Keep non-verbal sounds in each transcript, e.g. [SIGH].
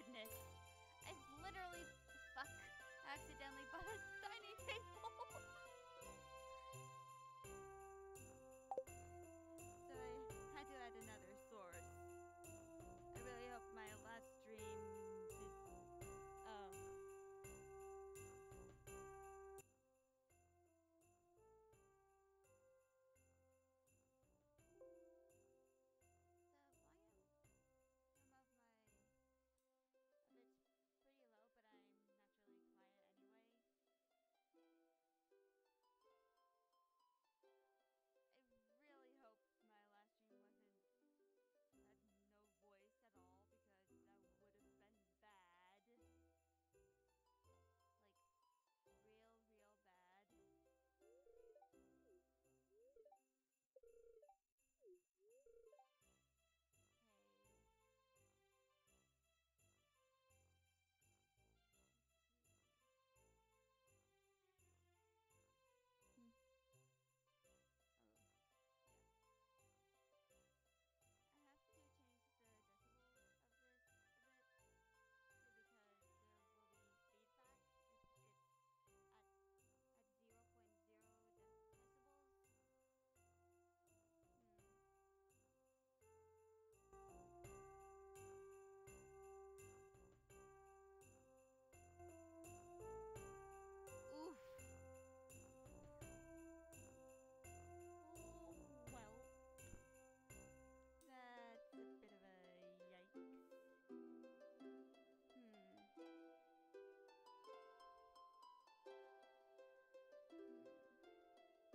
goodness.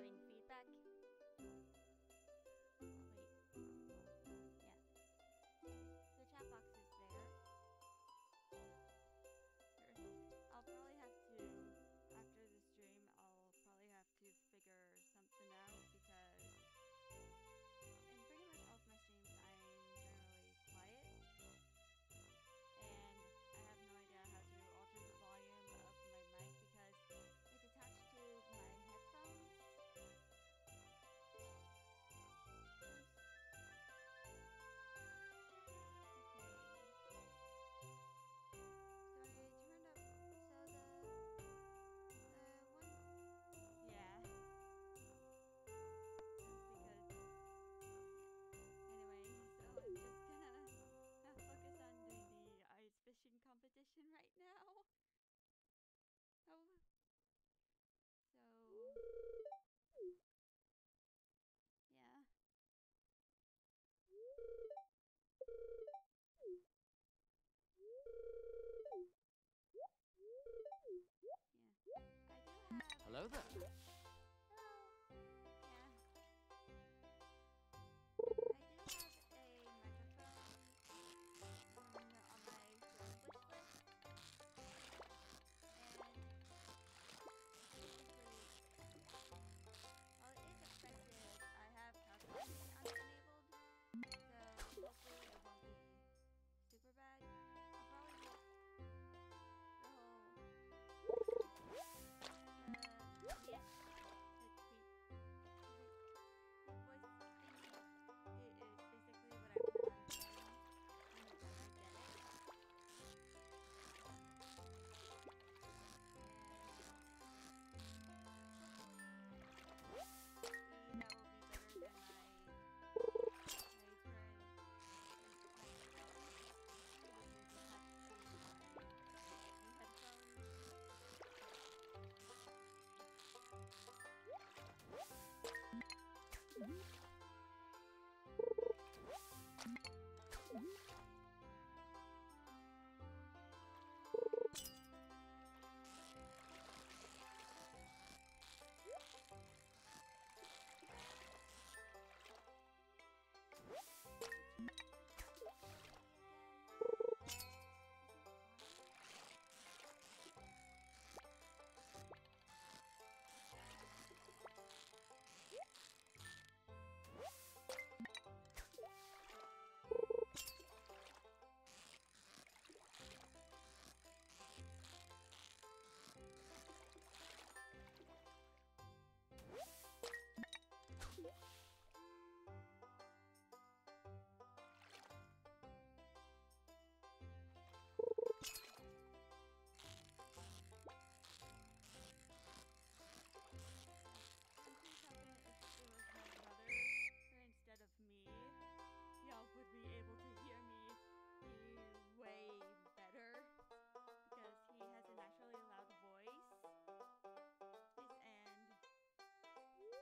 having Hello there.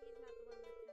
he's not the one with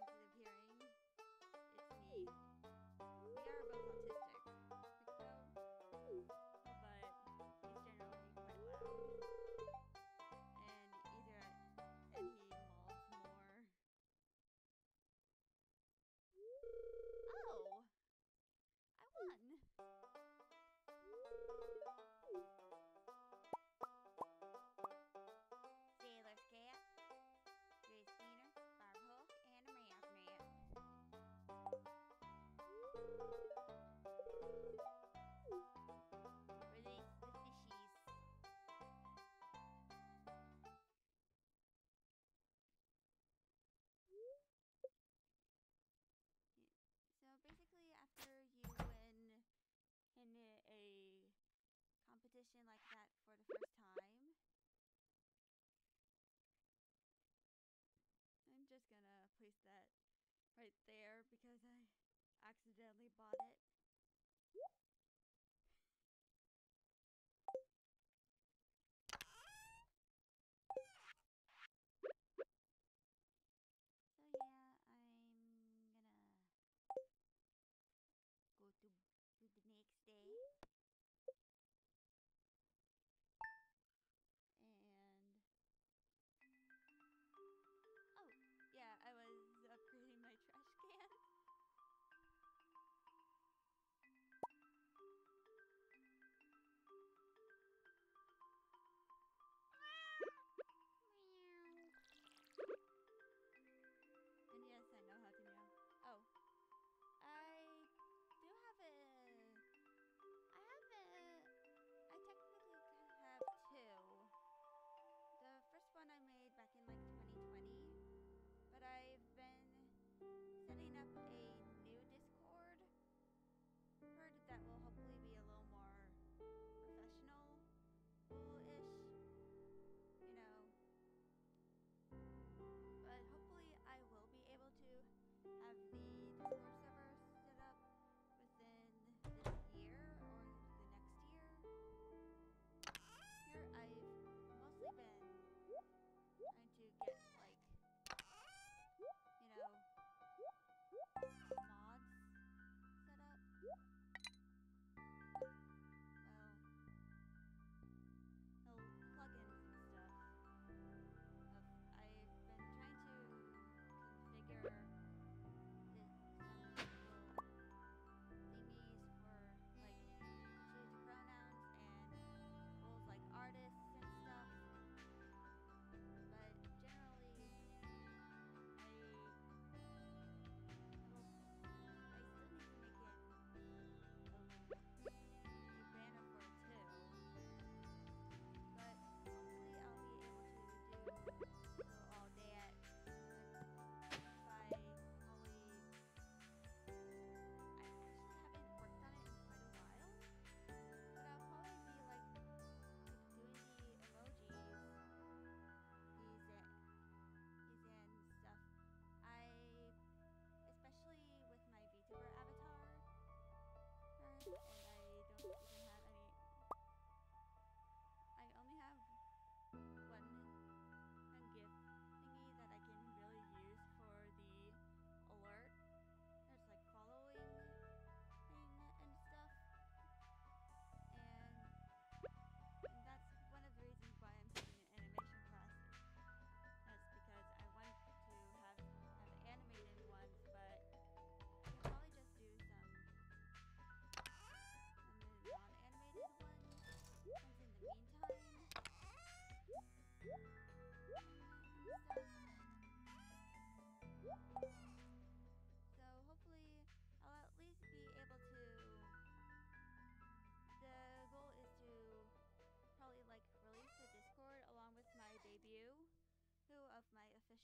there because I accidentally bought it.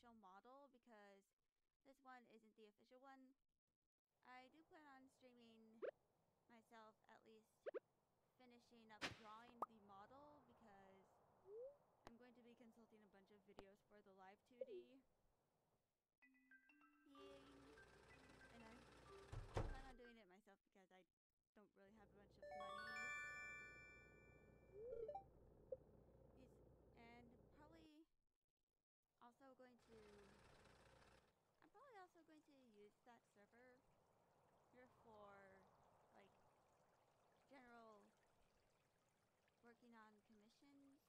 official model because this one isn't the official one. I do plan on streaming place that server here for like general working on commissions.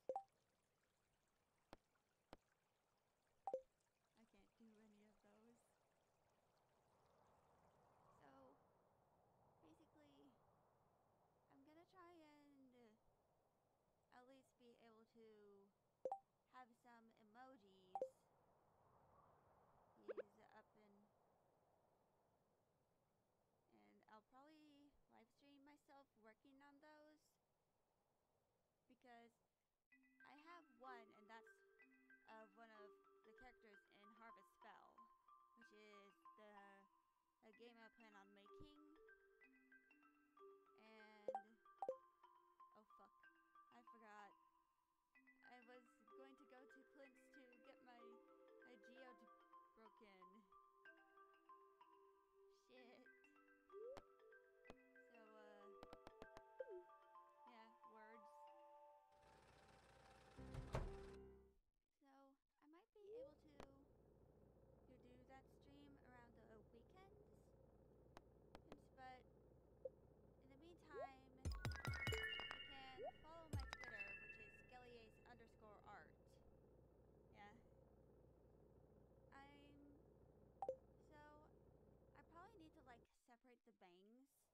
the bangs.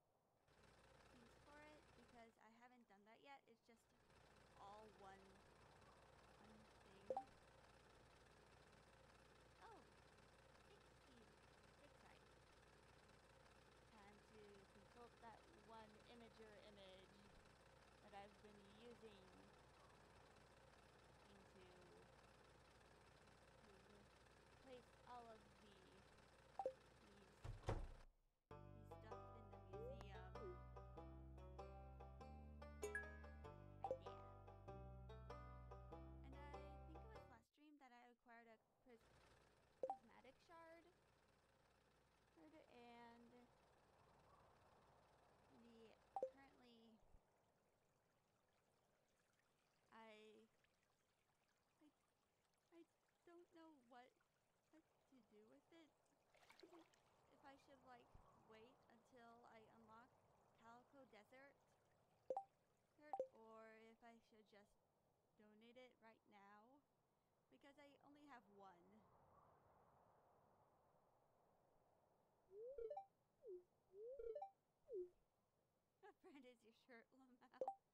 A friend is your shirt, Lamel.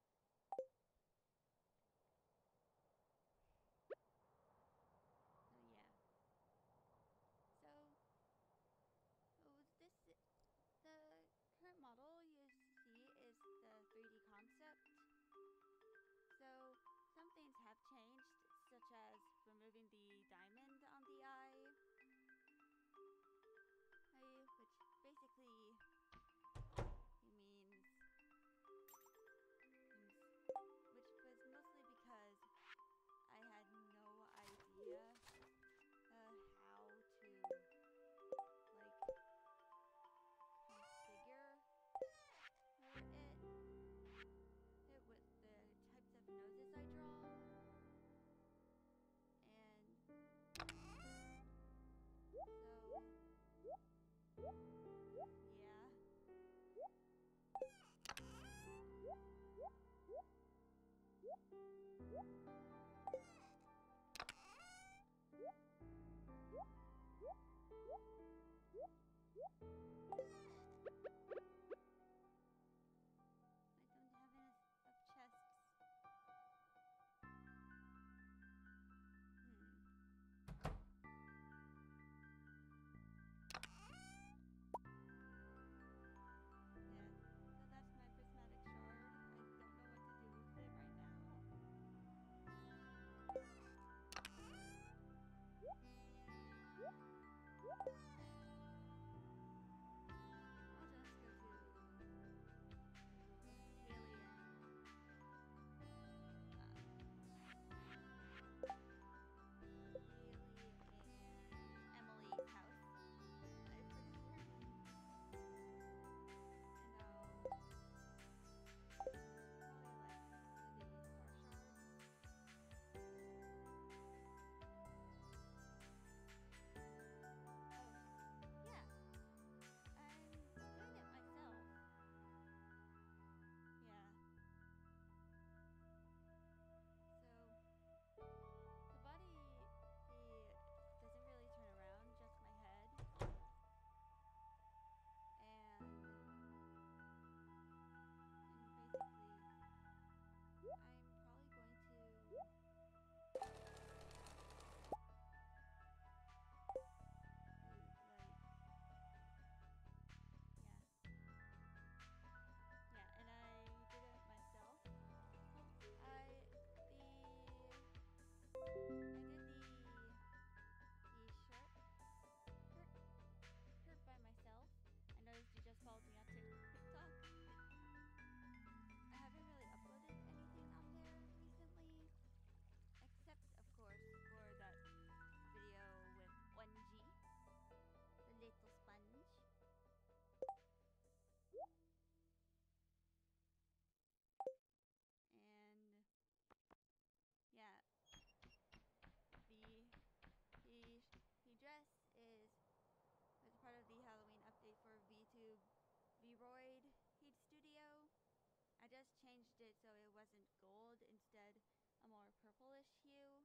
wasn't gold, instead a more purplish hue.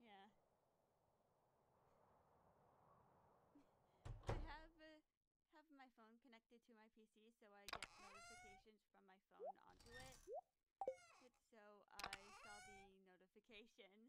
Yeah. [LAUGHS] I have uh, have my phone connected to my PC so I get notifications from my phone onto it. So I saw the notification.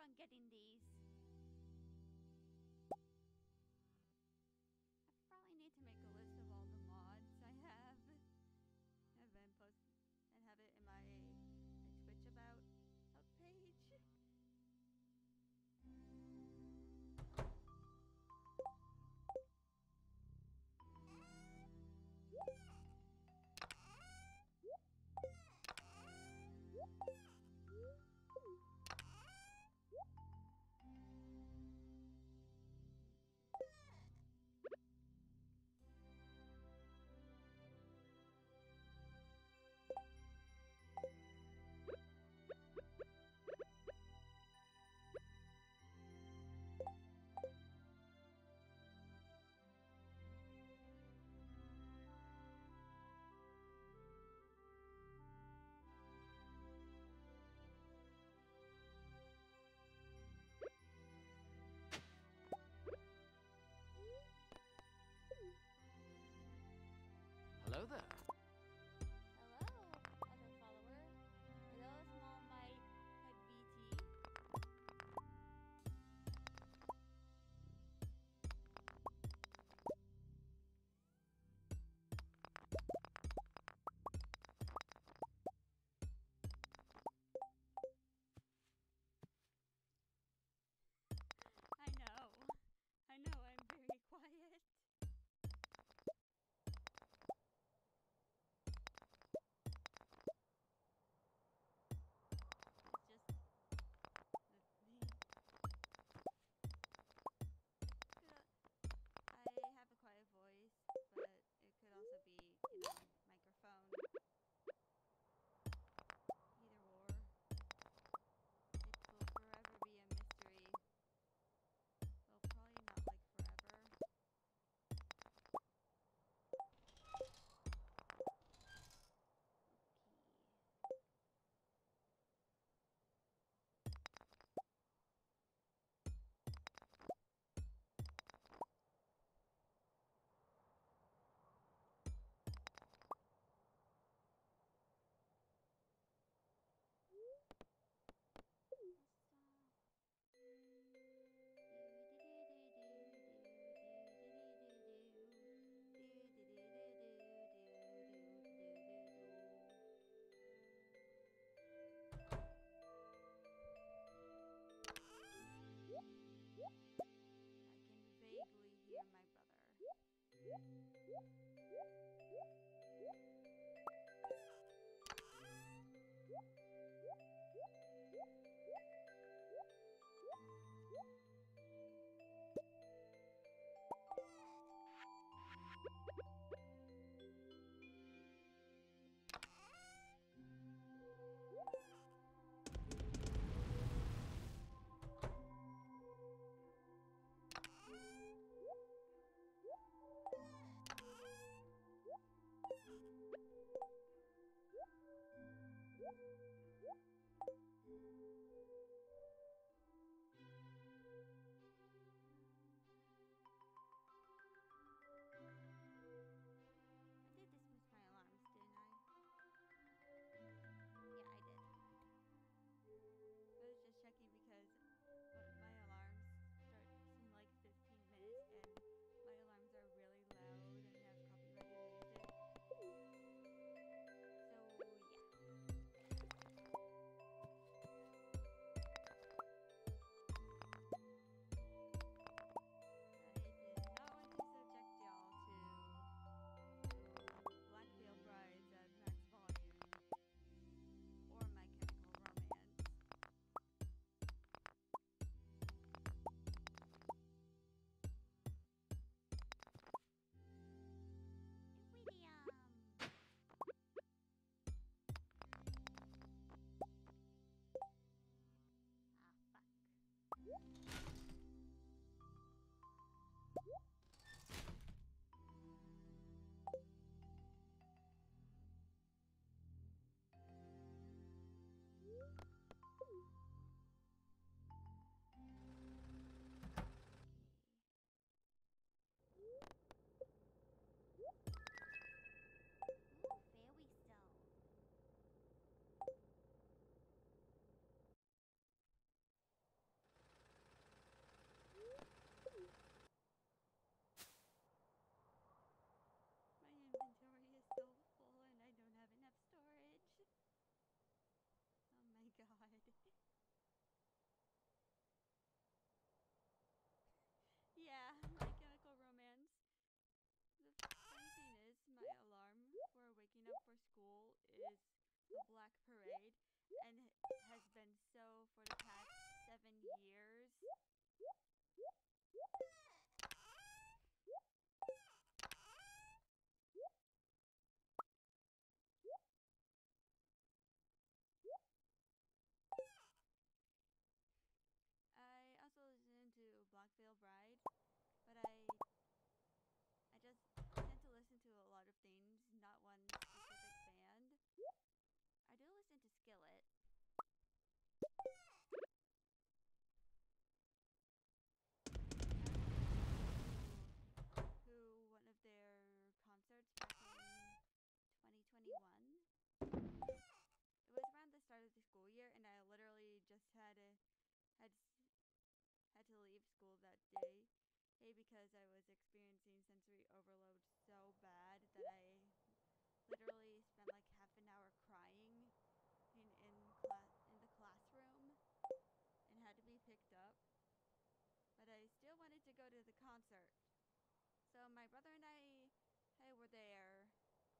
on getting these. Hello there. Black Parade and has been so for the past seven years. because I was experiencing sensory overload so bad that I literally spent like half an hour crying in in, class, in the classroom and had to be picked up. But I still wanted to go to the concert. So my brother and I, I were there.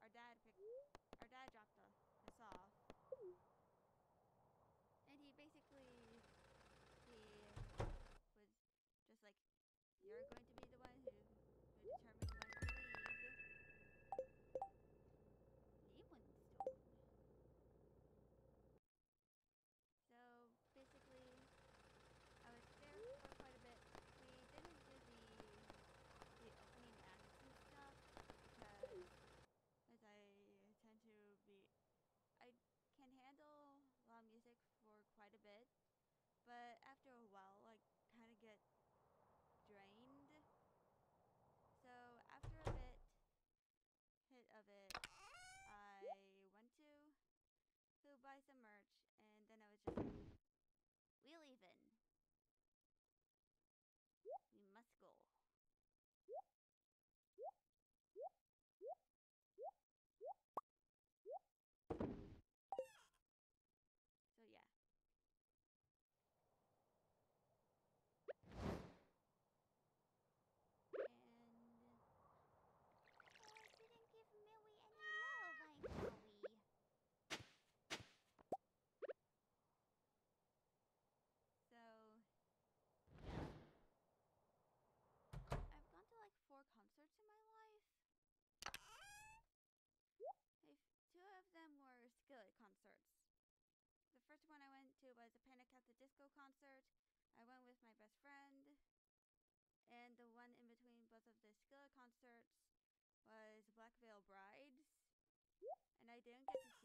Our dad picked buy some merch, and then I was just. Francisco concert. I went with my best friend. And the one in between both of the Skillet concerts was Black Veil Brides. And I didn't get to see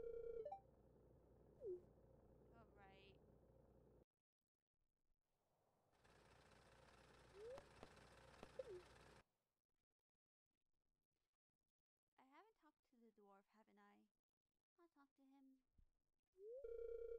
Oh, right. I haven't talked to the dwarf, haven't I? I'll talk to him.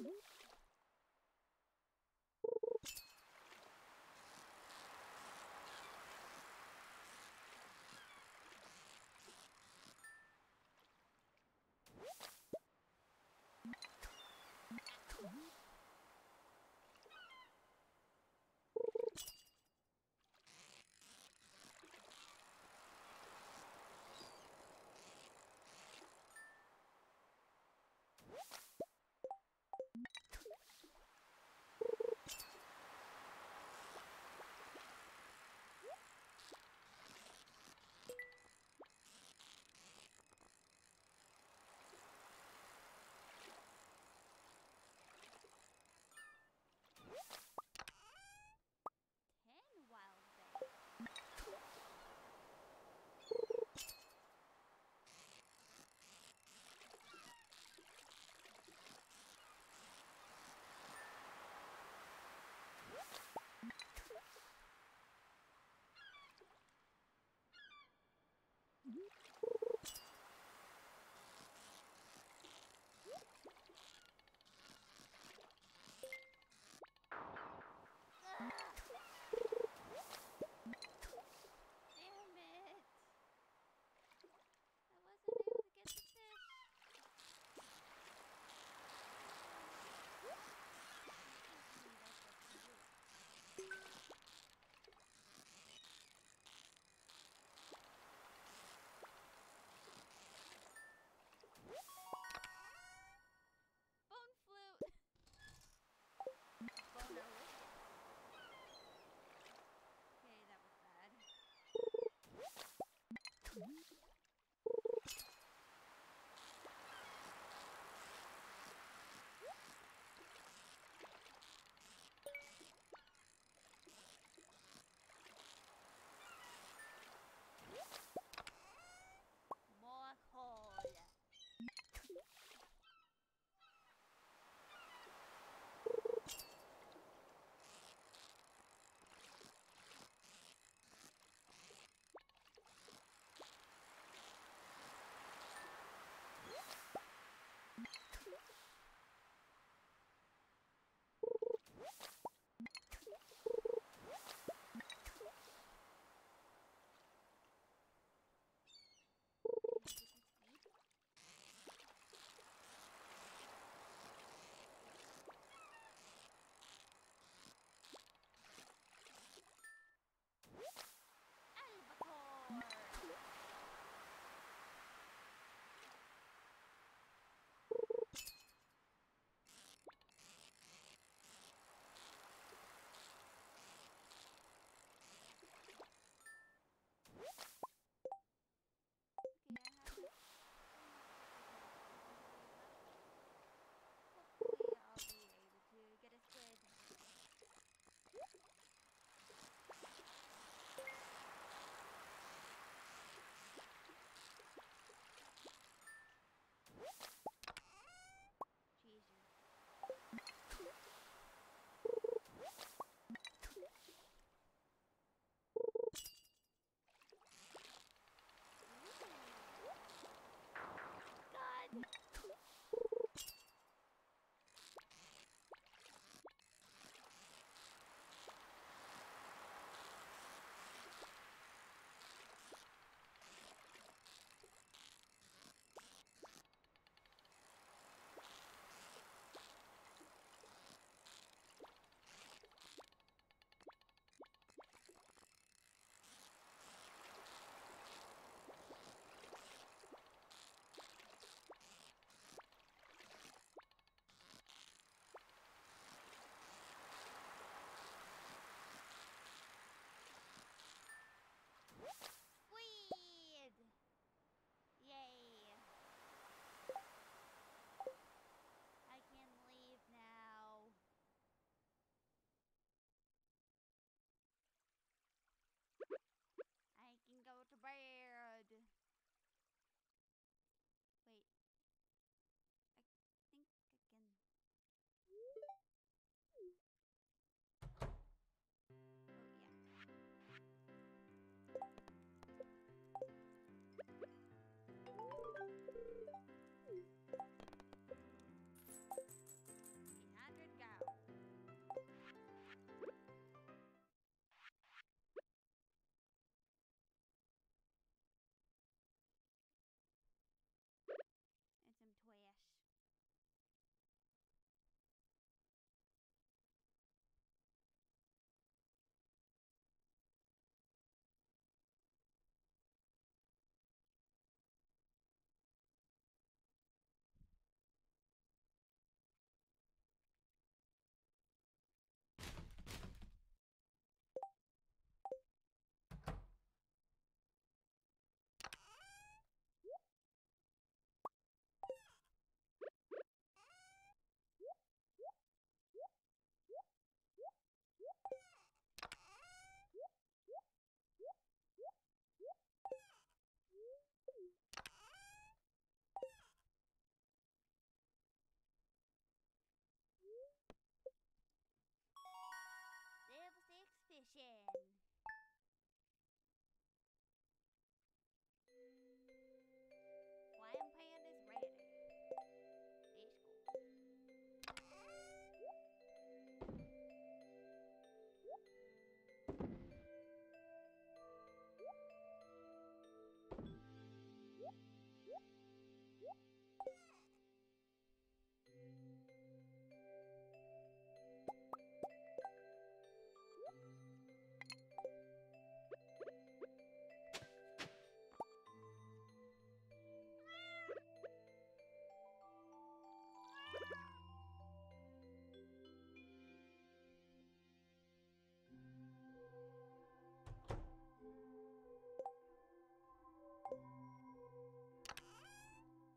Mm-hmm.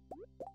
you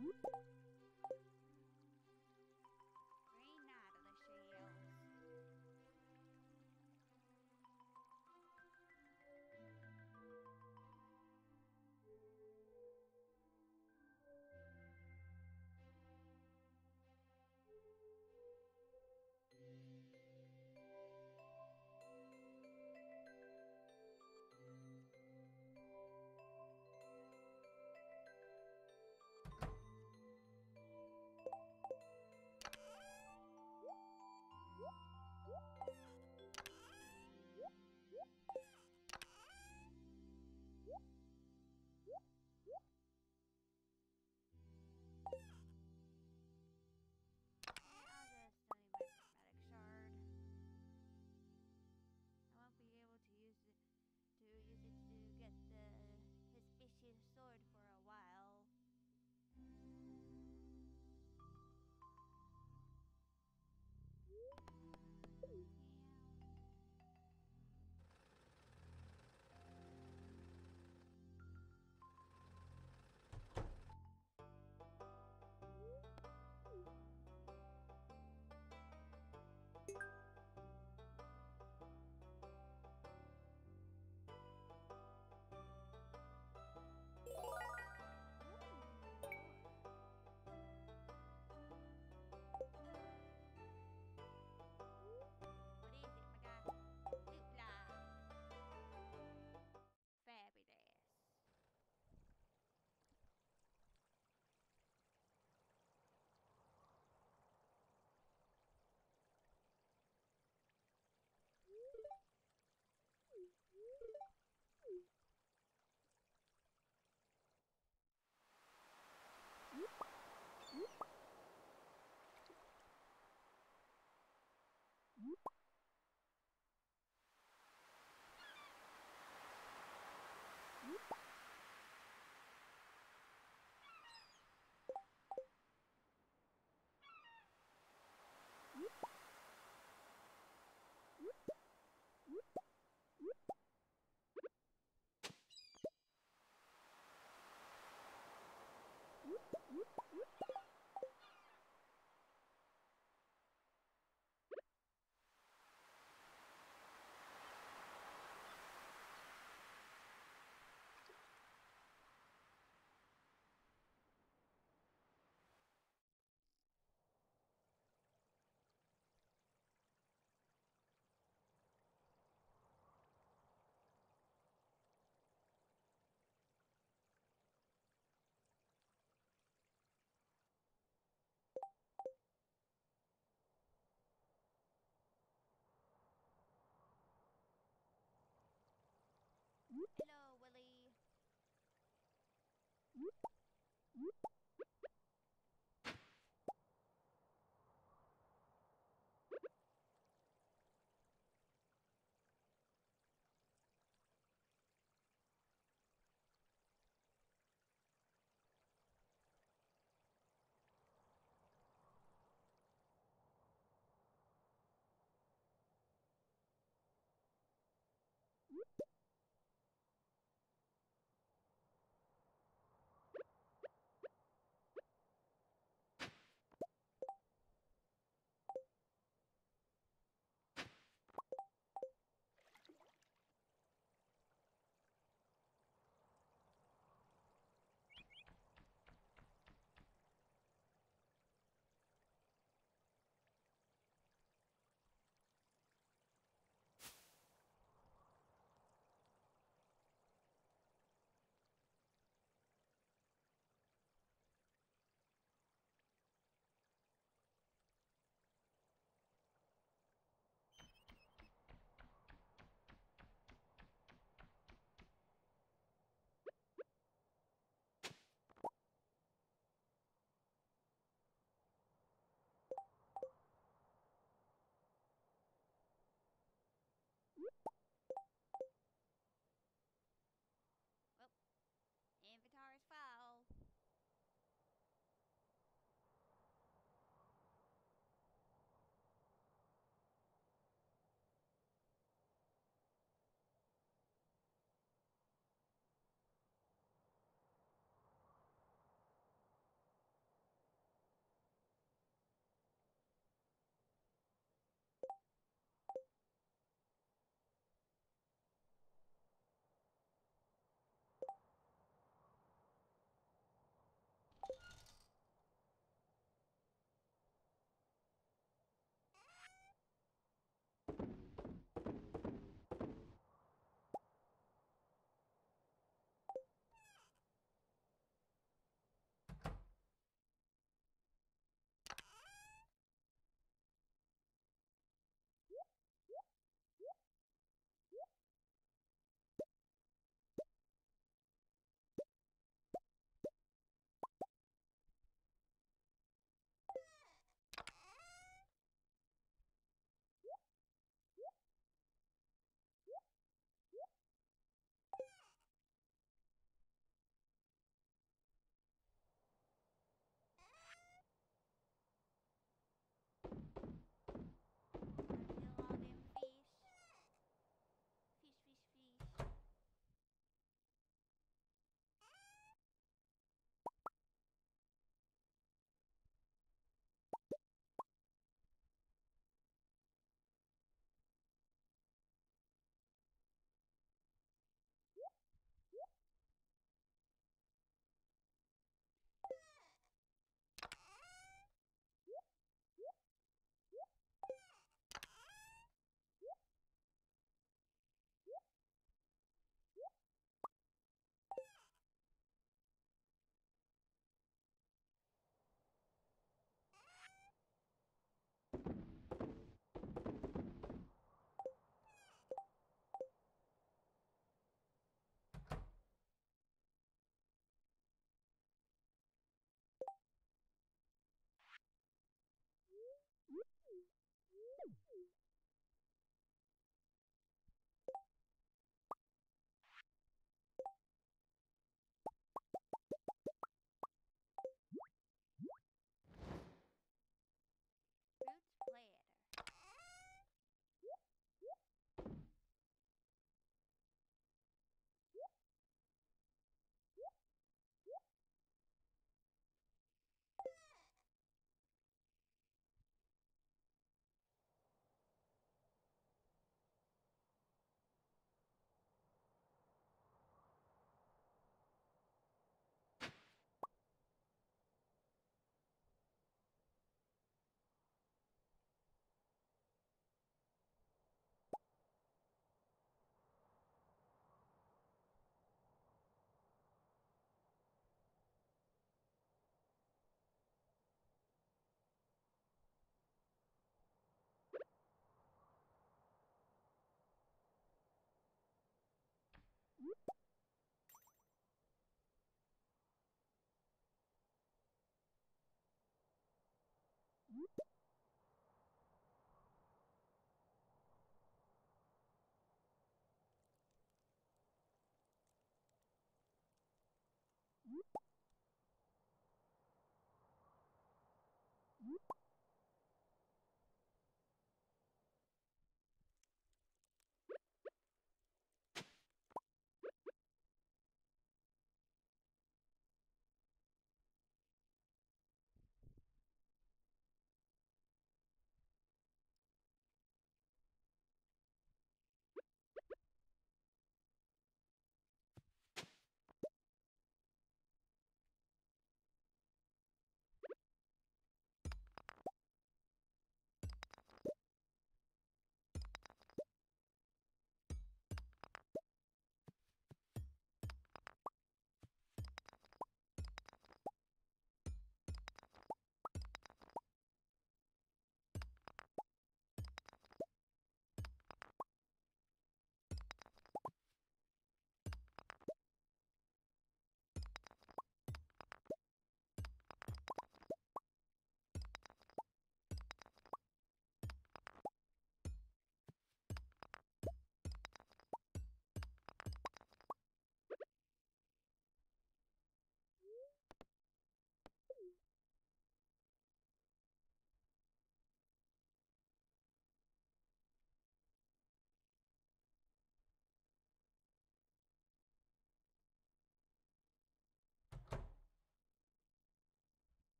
Whoop!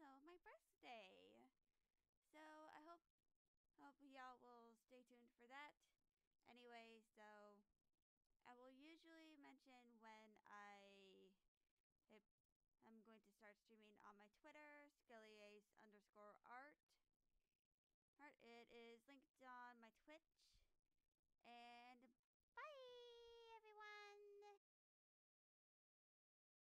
Also my birthday. So, I hope hope y'all will stay tuned for that. Anyway, so I will usually mention when I I'm going to start streaming on my Twitter, skellyace underscore art. Art. It is linked on my Twitch